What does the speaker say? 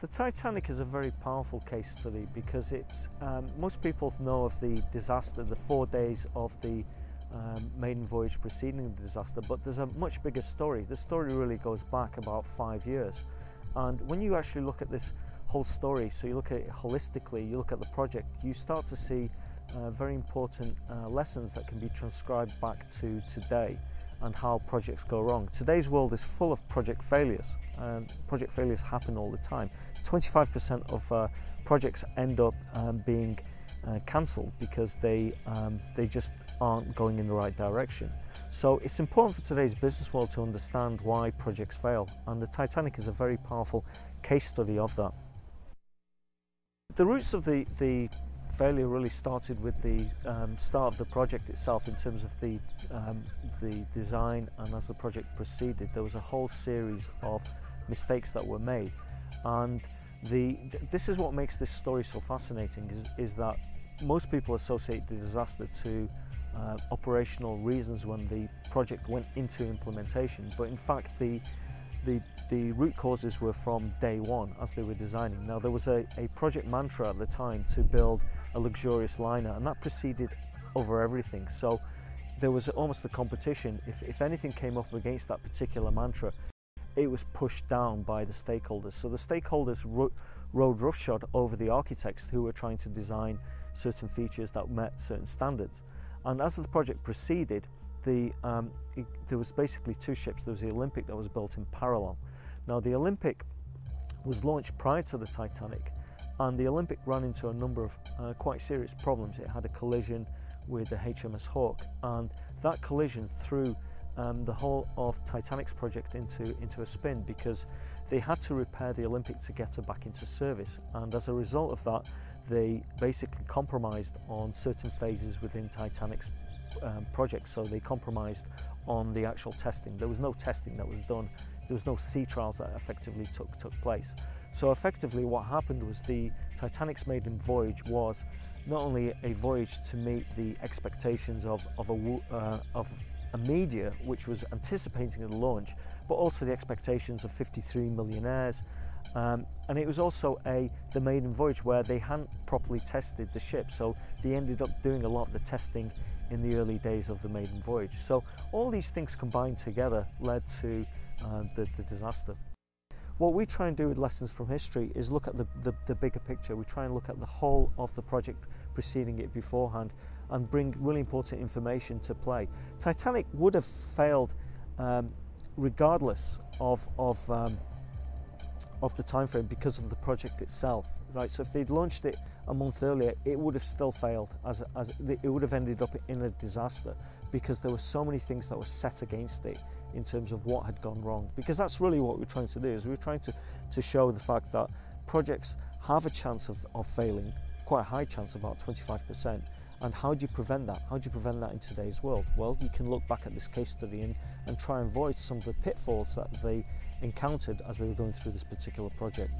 The Titanic is a very powerful case study because it's um, most people know of the disaster, the four days of the um, maiden voyage preceding the disaster, but there's a much bigger story. The story really goes back about five years, and when you actually look at this whole story, so you look at it holistically, you look at the project, you start to see uh, very important uh, lessons that can be transcribed back to today and how projects go wrong. Today's world is full of project failures and project failures happen all the time. 25% of uh, projects end up um, being uh, cancelled because they, um, they just aren't going in the right direction. So it's important for today's business world to understand why projects fail and the Titanic is a very powerful case study of that. The roots of the, the failure really started with the um, start of the project itself in terms of the, um, the design and as the project proceeded there was a whole series of mistakes that were made. And the, this is what makes this story so fascinating is, is that most people associate the disaster to uh, operational reasons when the project went into implementation. But in fact the the, the root causes were from day one as they were designing. Now there was a, a project mantra at the time to build a luxurious liner and that proceeded over everything. So there was almost a competition. If, if anything came up against that particular mantra, it was pushed down by the stakeholders. So the stakeholders ro rode roughshod over the architects who were trying to design certain features that met certain standards. And as the project proceeded, the, um, it, there was basically two ships. There was the Olympic that was built in parallel. Now the Olympic was launched prior to the Titanic and the Olympic ran into a number of uh, quite serious problems. It had a collision with the HMS Hawke and that collision threw um, the whole of Titanic's project into, into a spin because they had to repair the Olympic to get her back into service and as a result of that they basically compromised on certain phases within Titanic's um, project, so they compromised on the actual testing. There was no testing that was done. There was no sea trials that effectively took, took place. So effectively what happened was the Titanic's maiden voyage was not only a voyage to meet the expectations of, of, a, uh, of a media which was anticipating the launch, but also the expectations of 53 millionaires. Um, and it was also a the maiden voyage where they hadn't properly tested the ship, so they ended up doing a lot of the testing in the early days of the maiden voyage. So all these things combined together led to uh, the, the, disaster. What we try and do with Lessons from History is look at the, the, the bigger picture. We try and look at the whole of the project preceding it beforehand and bring really important information to play. Titanic would have failed um, regardless of, of um, of the time frame because of the project itself right? So if they'd launched it a month earlier it would have still failed as, as it would have ended up in a disaster because there were so many things that were set against it in terms of what had gone wrong. Because that's really what we're trying to do is we're trying to to show the fact that projects have a chance of, of failing quite a high chance about 25% and how do you prevent that how do you prevent that in today's world well you can look back at this case study and, and try and avoid some of the pitfalls that they encountered as they were going through this particular project.